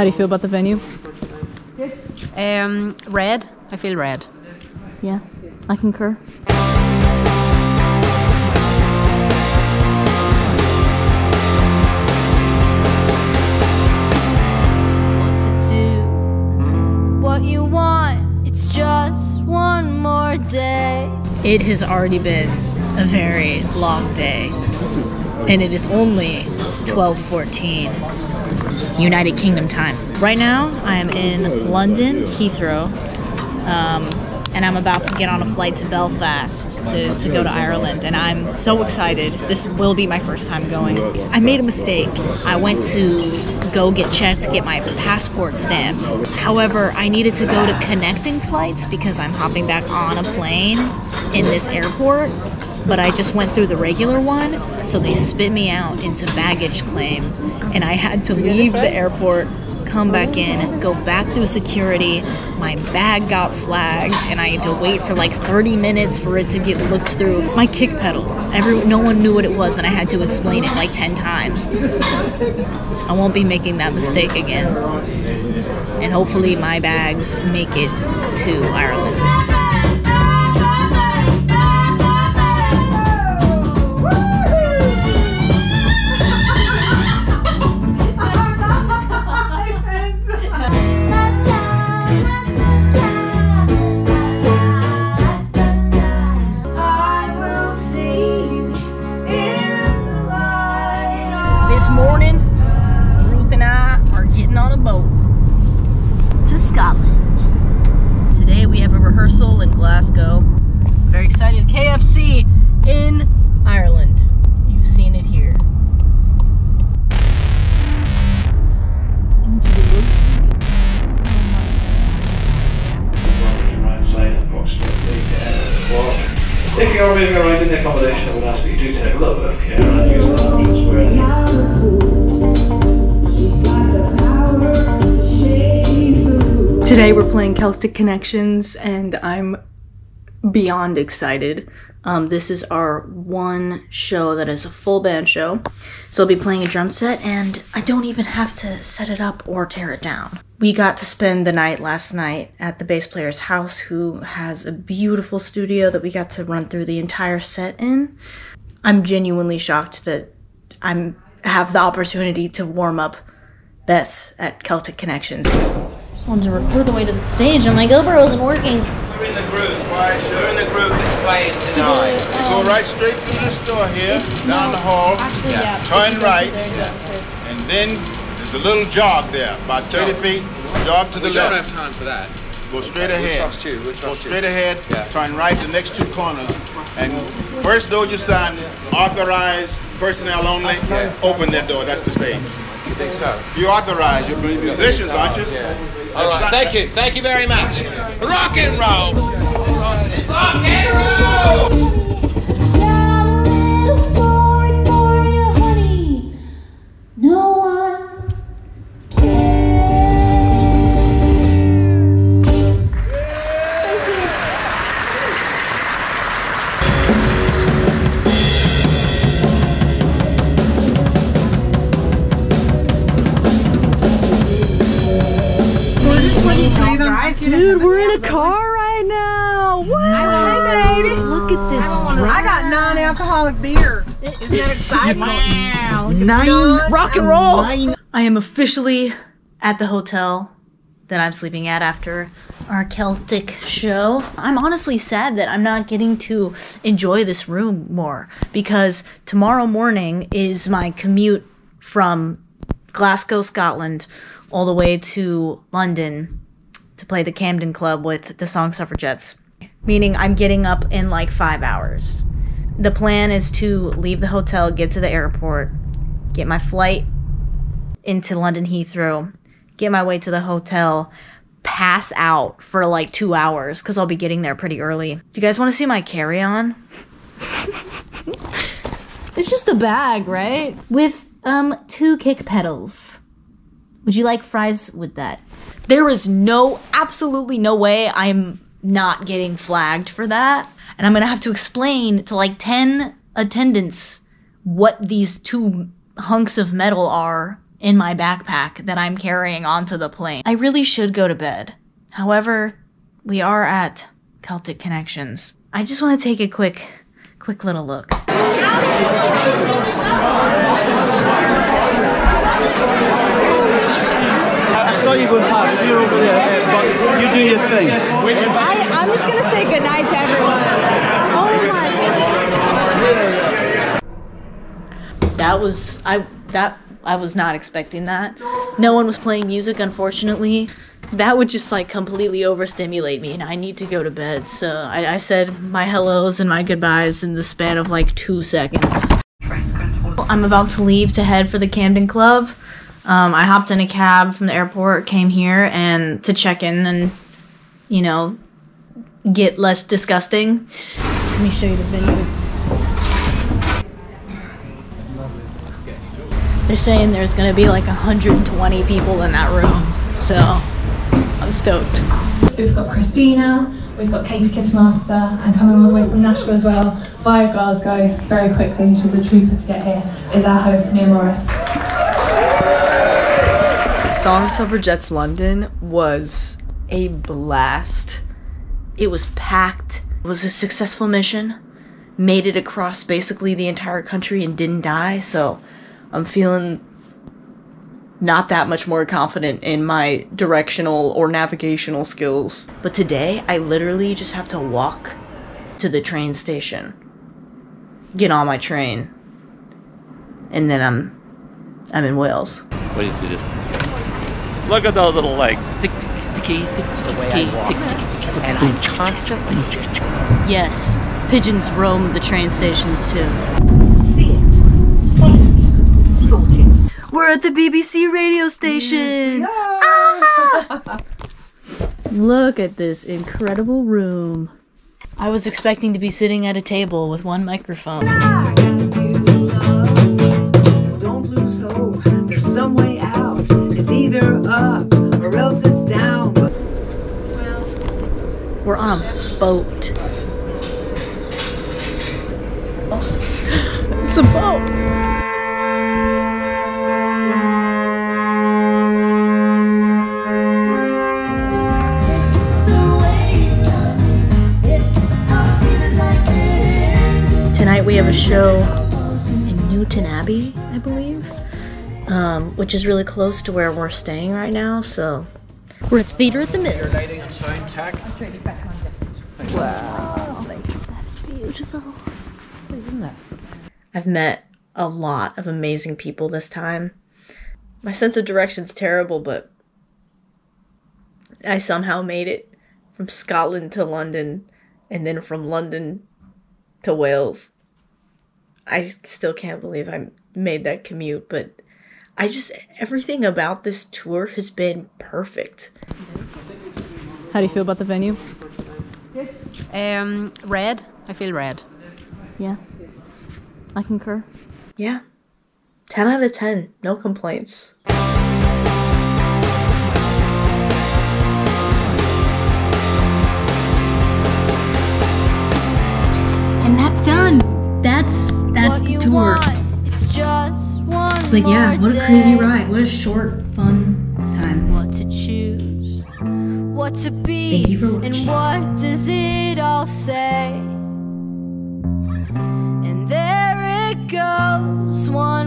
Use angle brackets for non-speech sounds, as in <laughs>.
How do you feel about the venue? Um, red. I feel red. Yeah, I concur. what to do, what you want. It's just one more day. It has already been a very long day, and it is only 12:14 United Kingdom time. Right now, I am in London Heathrow, um, and I'm about to get on a flight to Belfast to, to go to Ireland, and I'm so excited. This will be my first time going. I made a mistake. I went to go get checked get my passport stamped. However, I needed to go to connecting flights because I'm hopping back on a plane in this airport but I just went through the regular one, so they spit me out into baggage claim, and I had to leave the airport, come back in, go back through security. My bag got flagged, and I had to wait for like 30 minutes for it to get looked through. My kick pedal, every no one knew what it was, and I had to explain it like 10 times. I won't be making that mistake again, and hopefully my bags make it to Ireland. Glasgow. Very excited. KFC in Ireland. You've seen it here. Into the boat. right side approximately well, if you are moving around in the accommodation, I would ask that you do take a little bit of care and use the lounges where. Today we're playing Celtic Connections, and I'm beyond excited. Um, this is our one show that is a full band show. So I'll be playing a drum set, and I don't even have to set it up or tear it down. We got to spend the night last night at the bass player's house, who has a beautiful studio that we got to run through the entire set in. I'm genuinely shocked that I'm have the opportunity to warm up Beth at Celtic Connections. Just wanted to record the way to the stage, and my GoPro wasn't working. You're in the group, right? You're in the group that's playing tonight. You go right straight through this door here, down the hall. Turn right, and then there's a little jog there, about 30 feet. Jog to the left. We don't have time for that. Go straight ahead. We'll ahead. trust you, we'll Go trust you. straight ahead. Yeah. Turn right the next two corners, and first door you sign, authorized personnel only. Yeah. Open that door. That's the stage. You think so? You authorized. You're musicians, aren't you? Yeah. All right. Thank you. Thank you very much. Rock and roll. Rock and roll. Car right now. What? Hey, baby. Look at this. I got non-alcoholic beer. Isn't that exciting? <laughs> Nine rock and roll. I am officially at the hotel that I'm sleeping at after our Celtic show. I'm honestly sad that I'm not getting to enjoy this room more because tomorrow morning is my commute from Glasgow, Scotland, all the way to London to play the Camden Club with the Song Suffragettes. Meaning I'm getting up in like five hours. The plan is to leave the hotel, get to the airport, get my flight into London Heathrow, get my way to the hotel, pass out for like two hours because I'll be getting there pretty early. Do you guys want to see my carry on? <laughs> it's just a bag, right? With um two kick pedals. Would you like fries with that? There is no, absolutely no way I'm not getting flagged for that. And I'm gonna have to explain to like 10 attendants what these two hunks of metal are in my backpack that I'm carrying onto the plane. I really should go to bed. However, we are at Celtic Connections. I just want to take a quick, quick little look. I saw you going past. You're over there, uh, but you do your thing. I, I'm just gonna say goodnight to everyone. Oh my That was I that I was not expecting that. No one was playing music, unfortunately. That would just like completely overstimulate me, and I need to go to bed. So I, I said my hellos and my goodbyes in the span of like two seconds. I'm about to leave to head for the Camden Club. Um, I hopped in a cab from the airport, came here, and to check in and, you know, get less disgusting. Let me show you the venue. They're saying there's gonna be like 120 people in that room, so I'm stoked. We've got Christina, we've got Katie Kidsmaster, and coming all the way from Nashville as well, via Glasgow, very quickly, she's a trooper to get here, is our host, Mia Morris. Song Suffragettes London was a blast. It was packed. It was a successful mission. Made it across basically the entire country and didn't die, so I'm feeling not that much more confident in my directional or navigational skills. But today, I literally just have to walk to the train station, get on my train, and then I'm I'm in Wales. What do you see this? Look at those little legs. Tick, tick, ticky, tick, tick, ticky, tick, tick, tick, and I constantly. Yes, pigeons roam the train stations too. We're at the BBC radio station. Ah! Look at this incredible room. I was expecting to be sitting at a table with one microphone. On a boat. It's a boat. Tonight we have a show in Newtownabbey, I believe, um, which is really close to where we're staying right now. So we're at Theater at the Middle. Lighting and sound tech. Wow, that's beautiful. I've met a lot of amazing people this time. My sense of direction's terrible, but I somehow made it from Scotland to London and then from London to Wales. I still can't believe I made that commute, but I just everything about this tour has been perfect. How do you feel about the venue? Um, red. I feel red. Yeah. I concur. Yeah. 10 out of 10. No complaints. And that's done. That's that's the tour. But yeah, what a crazy ride. What a short, fun time. What to choose, what to be, Thank you for and what does it all say? And there it goes, one.